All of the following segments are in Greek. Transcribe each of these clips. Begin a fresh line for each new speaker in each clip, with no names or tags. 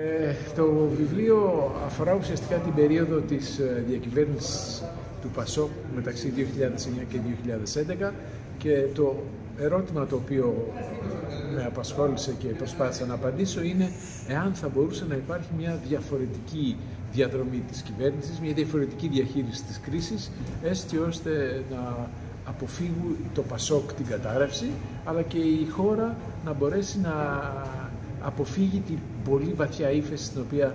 Ε, το βιβλίο αφορά ουσιαστικά την περίοδο της ε, διακυβέρνησης του ΠΑΣΟΚ μεταξύ 2009 και 2011 και το ερώτημα το οποίο με απασχόλησε και προσπάθησα να απαντήσω είναι εάν θα μπορούσε να υπάρχει μια διαφορετική διαδρομή της κυβέρνησης, μια διαφορετική διαχείριση της κρίσης, έτσι ώστε να αποφύγουν το ΠΑΣΟΚ την κατάρρευση, αλλά και η χώρα να μπορέσει να αποφύγει την πολύ βαθιά ύφεση στην οποία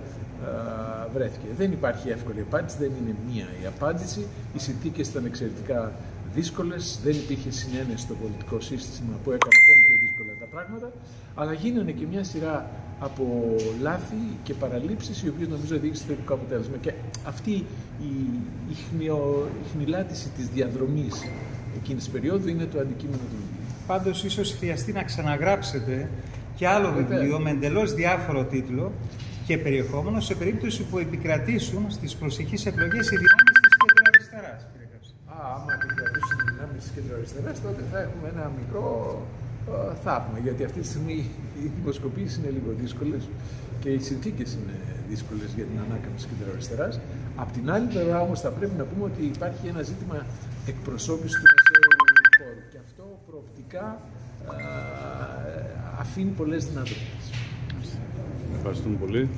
βρέθηκε. Δεν υπάρχει εύκολη απάντηση, δεν είναι μία η απάντηση. Οι συνθήκες ήταν εξαιρετικά δύσκολες, δεν υπήρχε συνένεση στο πολιτικό σύστημα που έκανε ακόμη πιο δύσκολα τα πράγματα, αλλά γίνανε και μια σειρά από λάθη και παραλήψεις οι οποίες νομίζω οδήγησαν στο τελικό αποτέλεσμα. Και αυτή η, η, χνιο, η χνηλάτιση της διαδρομής εκείνης της περίοδου είναι το αντικείμενο του βιβλίου.
Πάντως ίσως χρειαστεί να ξαναγράψετε και άλλο βιβλίο με εντελώς διάφορο τίτλο και περιεχόμενο σε περίπτωση που επικρατήσουν στις προσεχείς εκλογές οι δυνάμεις της κεντροαριστερά.
Α, άμα επικρατήσουν οι δυνάμεις της κεντροαριστερά, τότε θα έχουμε ένα μικρό ε, θαύμα. Γιατί αυτή τη στιγμή οι δημοσκοπήσεις είναι λίγο δύσκολες και οι συνθήκες είναι δύσκολες για την ανάκαμψη της κεντροαριστερά. Απ' την άλλη, βέβαια, όμως θα πρέπει να πούμε ότι υπάρχει ένα ζήτημα εκπροσώπησης του μεσαίου χώρου. Και αυτό προοπτικά αφήνει πολλές δυνατότητες.
Ευχαριστούμε πολύ.